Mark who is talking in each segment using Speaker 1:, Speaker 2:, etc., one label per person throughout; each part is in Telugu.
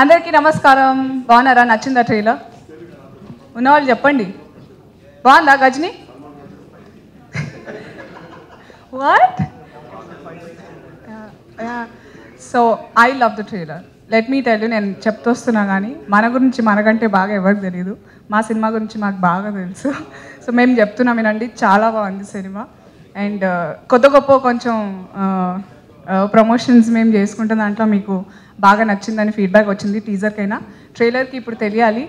Speaker 1: అందరికీ నమస్కారం. బాగున్నారా? నచ్చిందా ట్రైలర్? ఉన్నవాళ్ళు చెప్పండి. బాగుందా Ghajini? What so I love the trailer let me tell నేను చెప్తొస్తున్నా కానీ మన గురించి మనకంటే బాగా ఎవరికి తెలియదు మా సినిమా గురించి మాకు బాగా తెలుసు. సో మేము చెప్తున్నాం వినండి. చాలా బాగుంది సినిమా. అండ్ uh, కొత్త గొప్ప కొంచెం uh, ప్రమోషన్స్ మేము చేసుకుంటే దాంట్లో మీకు బాగా నచ్చిందని ఫీడ్బ్యాక్ వచ్చింది టీజర్కైనా ట్రైలర్కి ఇప్పుడు తెలియాలి.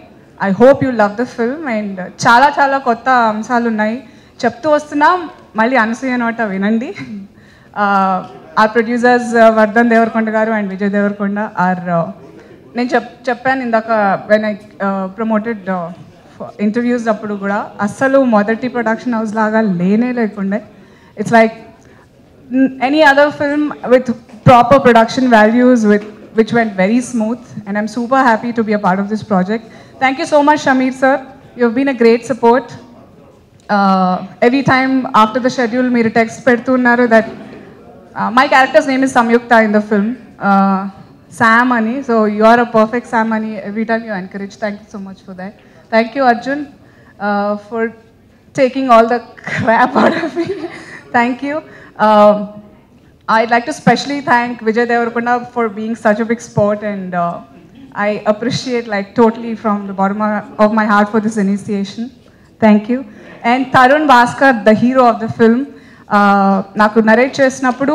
Speaker 1: I hope you love the film and చాలా చాలా కొత్త అంశాలు ఉన్నాయి చెప్తూ వస్తున్నాం. మళ్ళీ అనసూయ నోట వినండి. Our producers uh, Vardhan Deverakonda garu and Vijay Deverakonda are uh, నేను చెప్ చెప్పాను ఇందాక వెన్ ఐ ప్రమోటెడ్ ఇంటర్వ్యూస్ అప్పుడు కూడా. అస్సలు మొదటి ప్రొడక్షన్ హౌస్ లాగా లేనే లేకుండే. It's like any other film with proper production values with which went very smooth and i'm super happy to be a part of this project thank you so much shamir sir you've been a great support uh, every time after the schedule మీరు text పెడుతున్నారు that uh, my character's name is samyukta in the film uh, sam ani so you are a perfect sam ani every time you encourage thank you so much for that thank you arjun uh, for taking all the crap out of me thank you Um, I'd like to specially thank Vijay Devarkonda for being such a big sport and uh, I appreciate like totally from the bottom of my heart for this initiation. Thank you. And Tarun Bhaskar, the hero of the film, నాకు నరేట్ చేసినప్పుడు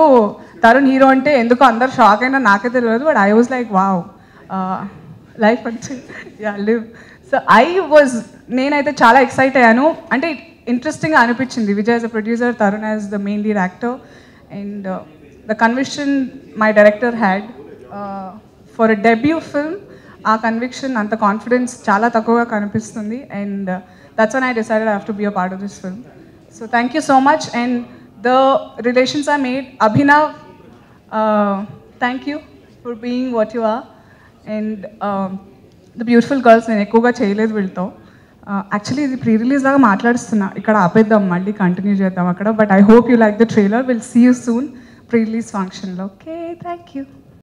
Speaker 1: తరుణ్ హీరో అంటే ఎందుకు అందరు షాక్ అయినా నాకే తెలియదు but I was like wow life అంటే లివ్ సో ఐ వాజ్ నేనైతే చాలా ఎక్సైట్ అయ్యాను అంటే ఇంట్రెస్టింగ్గా అనిపించింది. Vijay as a producer Tarun as the main lead actor and the conviction my director had for a debut film ఆ కన్విక్షన్ అంత కాన్ఫిడెన్స్ చాలా తక్కువగా కనిపిస్తుంది and that's one I decided have to be a part of this film so thank you so much and the relations are made Abhinav thank you for being what you are and the beautiful girls నేను ఎక్కువగా చేయలేదు వీళ్ళతో. Uh, యాక్చువల్లీ ఇది ప్రీ రిలీజ్ లాగా మాట్లాడుతున్నా ఇక్కడ ఆపేద్దాం మళ్ళీ కంటిన్యూ చేద్దాం అక్కడ. But I hope you like the trailer will see you soon pre release ఫంక్షన్లో ఓకే థ్యాంక్ యూ